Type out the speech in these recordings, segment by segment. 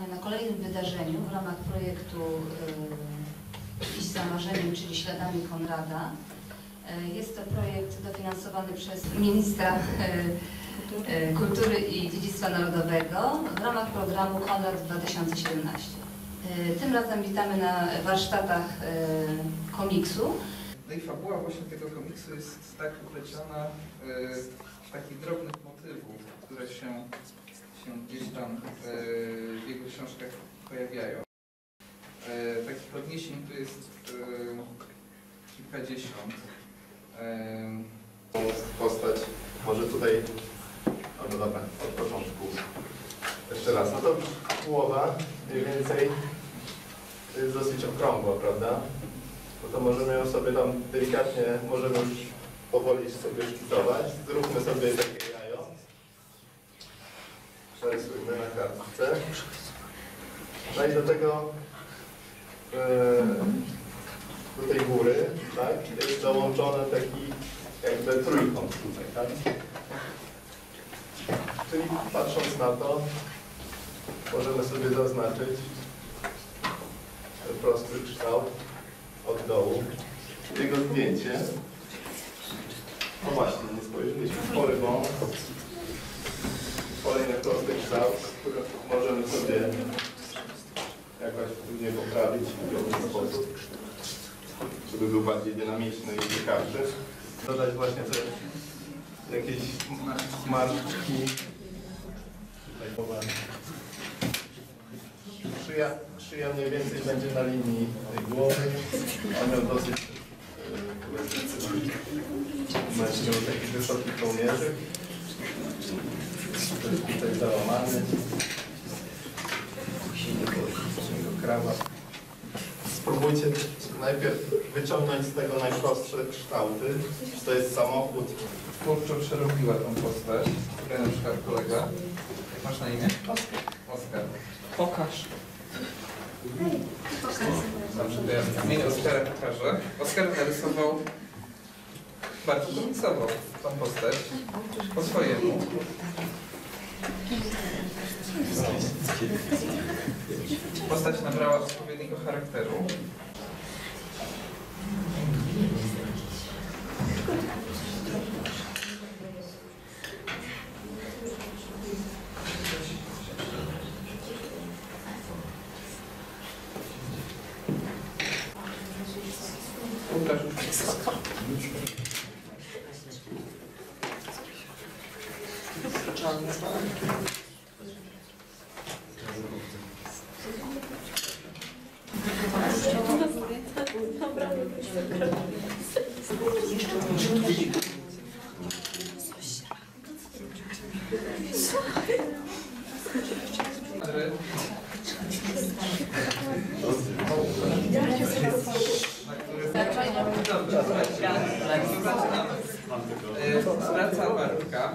na kolejnym wydarzeniu w ramach projektu y, Iść za marzeniem, czyli śladami Konrada. Y, Jest to projekt dofinansowany przez ministra y, Kultury i Dziedzictwa Narodowego w ramach programu Konrad 2017. Y, Tym razem witamy na warsztatach komiksu. No i fabuła właśnie tego komiksu jest tak upleciona z takich drobnych motywów, które się, się gdzieś tam e, w jego książkach pojawiają. E, Takich odniesień tu jest e, kilkadziesiąt. Postać. Może tutaj, o, no dobra, od początku. Jeszcze raz, no to głowa mniej więcej jest dosyć okrągła, prawda? No to możemy ją sobie tam delikatnie, możemy już powoli sobie szkicować. Zróbmy sobie takie Przerysujmy na kartce. No i do tego e, do tej góry, tak, jest dołączony taki jakby trójkąt tutaj, tak? Czyli patrząc na to, możemy sobie zaznaczyć prosty kształt od dołu. Jego zdjęcie. No właśnie, nie spojrzeliśmy. Spory wąs. Kolejny prosty kształt, który możemy sobie później poprawić w jakiś sposób żeby był bardziej dynamiczny i ciekawszy. Dodać właśnie te jakieś mowa. Szyja, szyja mniej więcej będzie na linii tej głowy. On miał dosyć yy, miał taki wysoki kołnierzyk. Tutaj załamany. Krawat spróbujcie najpierw wyciągnąć z tego najprostsze kształty. Czy to jest samochód? Twórczo przerobiła tą postać. Tutaj na przykład kolega. Jak masz na imię? Oskar. Oskar. Pokaż. Dobrze, to ja imię Oskara pokażę. Oskar narysował bardzo komiksowo tą postać. Po swojemu. Postać nabrała odpowiedniego charakteru. Łukasz już Andrzej. Na który... Dobrze, słuchajcie. Zaczynamy. E, Praca Bartka.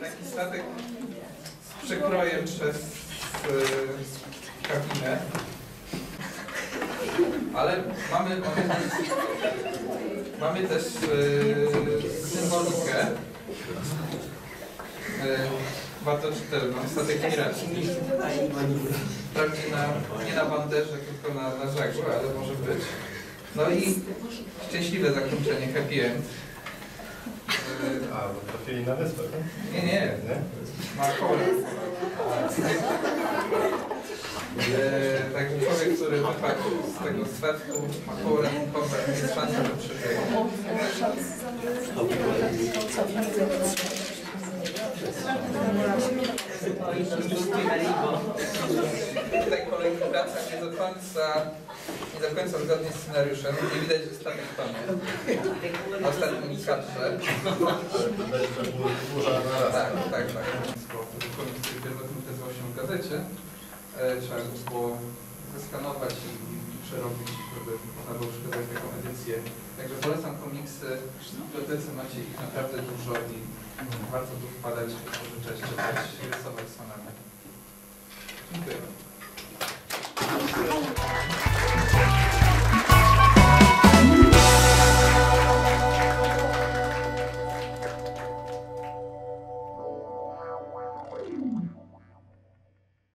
Taki statek z przekrojem przez e, kabinę. Ale mamy, mamy, mamy też e, symbolikę. E, bardzo czytelną. Statek piracki. Wprawdzie na, nie na banderze, tylko na, na żaglu, ale może być. No i szczęśliwe zakończenie, happy end. E, A, bo trafili na wyspę, tak? Nie, nie, Nie? ma koło. E, człowiek, który wypadł z tego statku, ma koło ratunkowe, jest szansa na przeżycie. Tutaj kolejna praca nie do końca, nie do końca zgodnie z scenariuszem. Nie widać, że statek tonie. Na ostatnim kadrze. Tak, tak, tak. Pierwotnie ukazywał się w gazecie, trzeba było zeskanować i, i przerobić, żeby można było przekazać taką edycję. Także polecam komiksy, w bibliotece macie ich naprawdę dużo i warto tu wpadać, pożyczać, czytać, rysować samemu. Dziękuję.